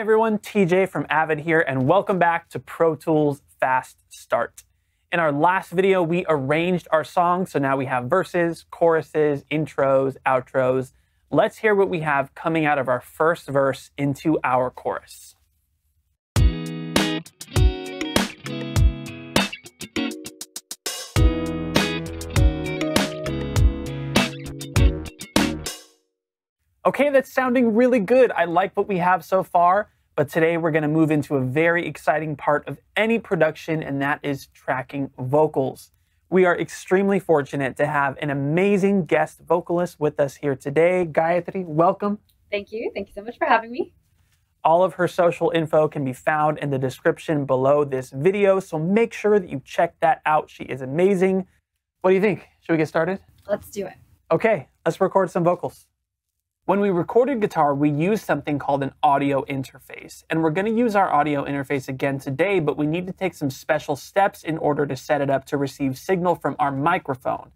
Hi everyone, TJ from Avid here, and welcome back to Pro Tools Fast Start. In our last video, we arranged our song, so now we have verses, choruses, intros, outros. Let's hear what we have coming out of our first verse into our chorus. Okay, that's sounding really good. I like what we have so far, but today we're going to move into a very exciting part of any production, and that is tracking vocals. We are extremely fortunate to have an amazing guest vocalist with us here today. Gaayatri, welcome. Thank you. Thank you so much for having me. All of her social info can be found in the description below this video, so make sure that you check that out. She is amazing. What do you think? Should we get started? Let's do it. Okay, let's record some vocals. When we recorded guitar, we used something called an audio interface. And we're going to use our audio interface again today, but we need to take some special steps in order to set it up to receive signal from our microphone.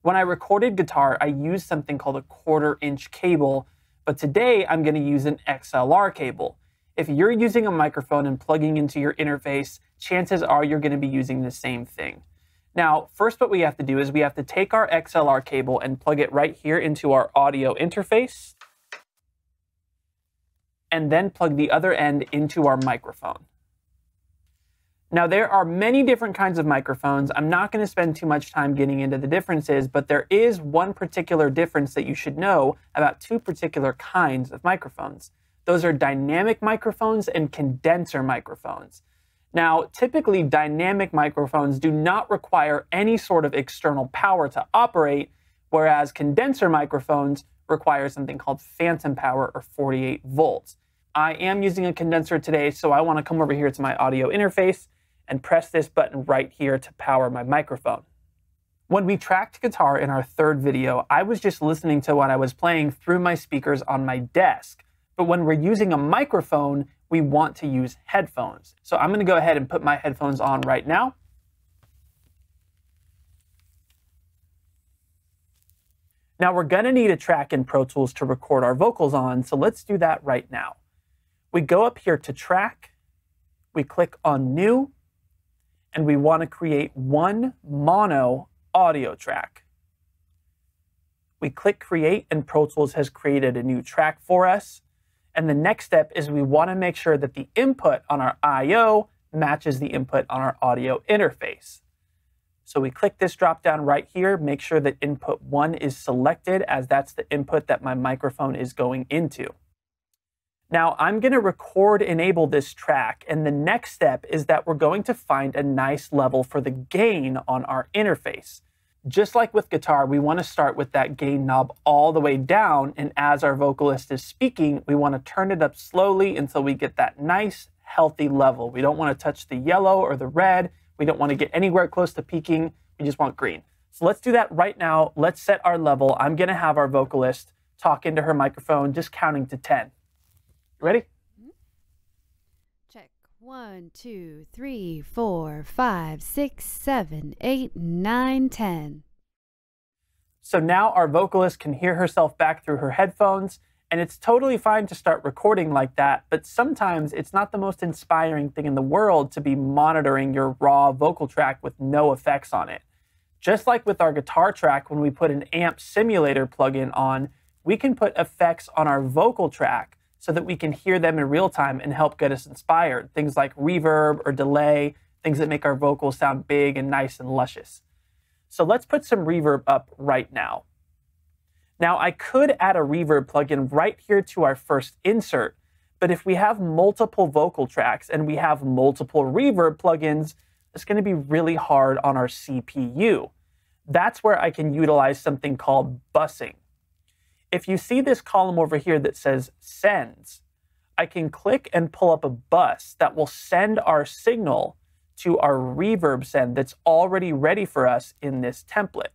When I recorded guitar, I used something called a quarter inch cable, but today I'm going to use an XLR cable. If you're using a microphone and plugging into your interface, chances are you're going to be using the same thing. Now, first what we have to do is we have to take our XLR cable and plug it right here into our audio interface, and then plug the other end into our microphone. Now, there are many different kinds of microphones. I'm not going to spend too much time getting into the differences, but there is one particular difference that you should know about two particular kinds of microphones. Those are dynamic microphones and condenser microphones. Now, typically dynamic microphones do not require any sort of external power to operate, whereas condenser microphones require something called phantom power or 48 volts. I am using a condenser today, so I want to come over here to my audio interface and press this button right here to power my microphone. When we tracked guitar in our third video, I was just listening to what I was playing through my speakers on my desk. But when we're using a microphone, we want to use headphones. So I'm going to go ahead and put my headphones on right now. Now we're going to need a track in Pro Tools to record our vocals on, so let's do that right now. We go up here to Track, we click on New, and we want to create one mono audio track. We click Create, and Pro Tools has created a new track for us. And the next step is we want to make sure that the input on our I.O. matches the input on our audio interface. So we click this drop down right here, make sure that input one is selected as that's the input that my microphone is going into. Now I'm going to record enable this track and the next step is that we're going to find a nice level for the gain on our interface. Just like with guitar, we want to start with that gain knob all the way down. And as our vocalist is speaking, we want to turn it up slowly until we get that nice, healthy level. We don't want to touch the yellow or the red. We don't want to get anywhere close to peaking. We just want green. So let's do that right now. Let's set our level. I'm going to have our vocalist talk into her microphone, just counting to 10. You ready? One, two, three, four, five, six, seven, eight, nine, ten. So now our vocalist can hear herself back through her headphones, and it's totally fine to start recording like that, but sometimes it's not the most inspiring thing in the world to be monitoring your raw vocal track with no effects on it. Just like with our guitar track, when we put an amp simulator plugin on, we can put effects on our vocal track so that we can hear them in real time and help get us inspired. Things like reverb or delay, things that make our vocals sound big and nice and luscious. So let's put some reverb up right now. Now I could add a reverb plugin right here to our first insert, but if we have multiple vocal tracks and we have multiple reverb plugins, it's going to be really hard on our CPU. That's where I can utilize something called busing if you see this column over here that says sends, I can click and pull up a bus that will send our signal to our reverb send that's already ready for us in this template.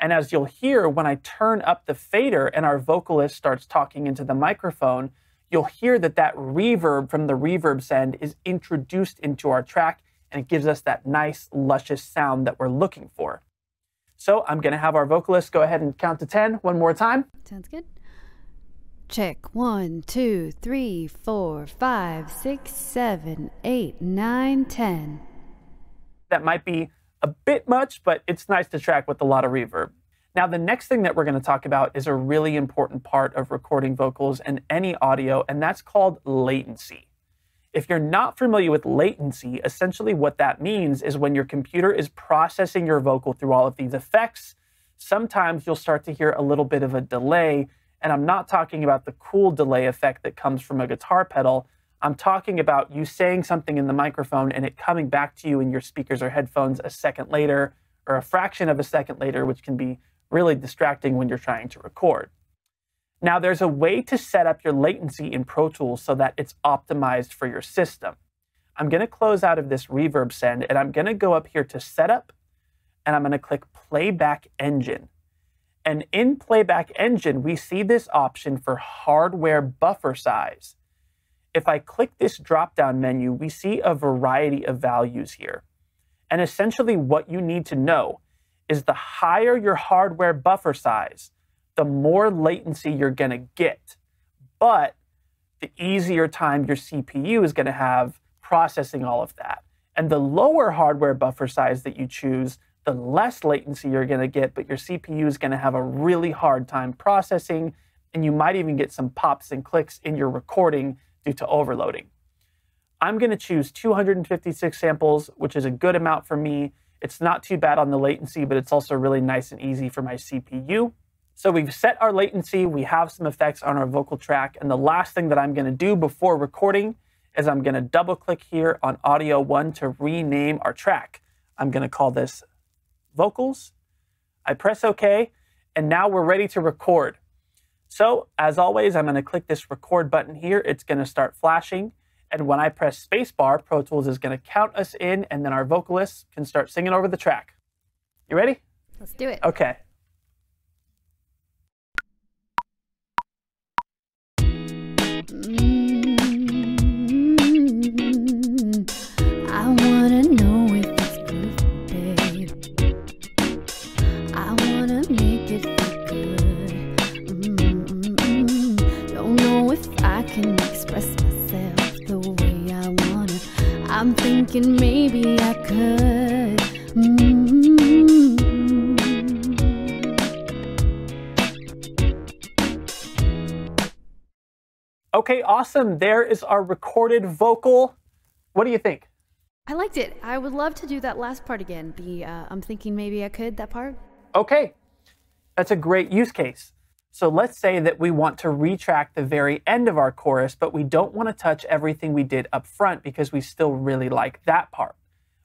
And as you'll hear, when I turn up the fader and our vocalist starts talking into the microphone, you'll hear that that reverb from the reverb send is introduced into our track and it gives us that nice, luscious sound that we're looking for. So I'm going to have our vocalist go ahead and count to 10 one more time. Sounds good. Check one, two, three, four, five, six, seven, eight, nine, ten. That might be a bit much, but it's nice to track with a lot of reverb. Now, the next thing that we're going to talk about is a really important part of recording vocals and any audio, and that's called latency. If you're not familiar with latency, essentially what that means is when your computer is processing your vocal through all of these effects, sometimes you'll start to hear a little bit of a delay and I'm not talking about the cool delay effect that comes from a guitar pedal. I'm talking about you saying something in the microphone and it coming back to you in your speakers or headphones a second later or a fraction of a second later, which can be really distracting when you're trying to record. Now, there's a way to set up your latency in Pro Tools so that it's optimized for your system. I'm going to close out of this reverb send and I'm going to go up here to Setup and I'm going to click Playback Engine. And in Playback Engine, we see this option for hardware buffer size. If I click this drop-down menu, we see a variety of values here. And essentially what you need to know is the higher your hardware buffer size, the more latency you're going to get. But the easier time your CPU is going to have processing all of that. And the lower hardware buffer size that you choose, the less latency you're going to get, but your CPU is going to have a really hard time processing, and you might even get some pops and clicks in your recording due to overloading. I'm going to choose 256 samples, which is a good amount for me. It's not too bad on the latency, but it's also really nice and easy for my CPU. So we've set our latency, we have some effects on our vocal track, and the last thing that I'm going to do before recording is I'm going to double click here on Audio 1 to rename our track. I'm going to call this vocals. I press OK, and now we're ready to record. So as always, I'm going to click this record button here. It's going to start flashing. And when I press spacebar, Pro Tools is going to count us in, and then our vocalists can start singing over the track. You ready? Let's do it. Okay. Mm, I wanna know if it's good, babe. I wanna make it feel good. Mm, Don't know if I can express myself the way I wanna. I'm thinking maybe I could. Okay, awesome. There is our recorded vocal. What do you think? I liked it. I would love to do that last part again. The uh, I'm thinking maybe I could that part. Okay, that's a great use case. So let's say that we want to retrack the very end of our chorus, but we don't want to touch everything we did up front because we still really like that part.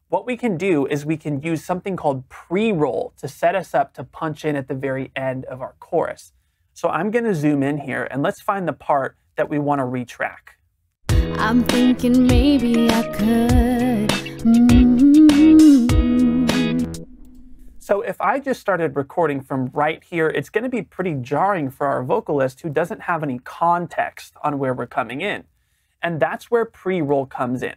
What we can do is we can use something called pre-roll to set us up to punch in at the very end of our chorus. So I'm going to zoom in here and let's find the part that we want to retrack. I'm thinking maybe I could. Mm. So if I just started recording from right here, it's going to be pretty jarring for our vocalist who doesn't have any context on where we're coming in. And that's where pre-roll comes in.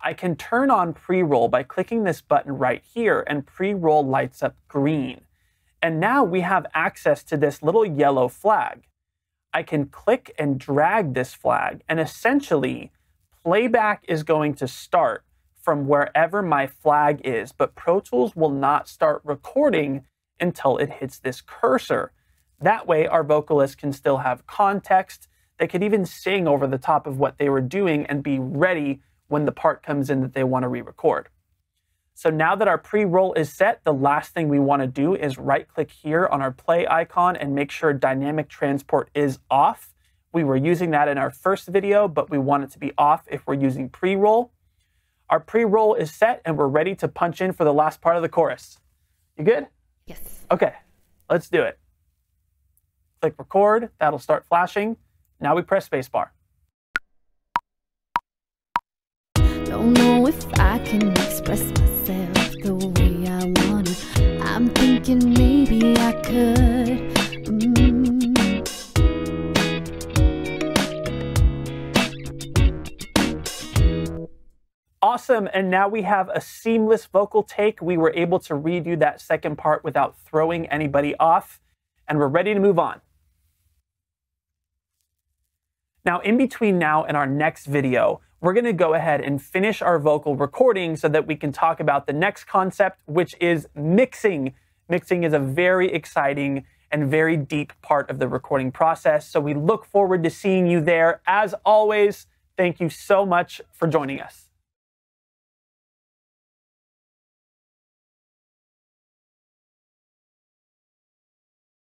I can turn on pre-roll by clicking this button right here and pre-roll lights up green. And now we have access to this little yellow flag. I can click and drag this flag and essentially playback is going to start from wherever my flag is, but Pro Tools will not start recording until it hits this cursor. That way, our vocalists can still have context. They could even sing over the top of what they were doing and be ready when the part comes in that they want to re record. So now that our pre-roll is set, the last thing we want to do is right click here on our play icon and make sure dynamic transport is off. We were using that in our first video, but we want it to be off if we're using pre-roll. Our pre-roll is set and we're ready to punch in for the last part of the chorus. You good? Yes. Okay, let's do it. Click record, that'll start flashing. Now we press spacebar. Don't know if I can express myself thinking maybe I could. Mm. Awesome. And now we have a seamless vocal take. We were able to redo that second part without throwing anybody off. And we're ready to move on. Now, in between now and our next video, we're going to go ahead and finish our vocal recording so that we can talk about the next concept, which is mixing. Mixing is a very exciting and very deep part of the recording process. So we look forward to seeing you there. As always, thank you so much for joining us.